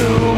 You.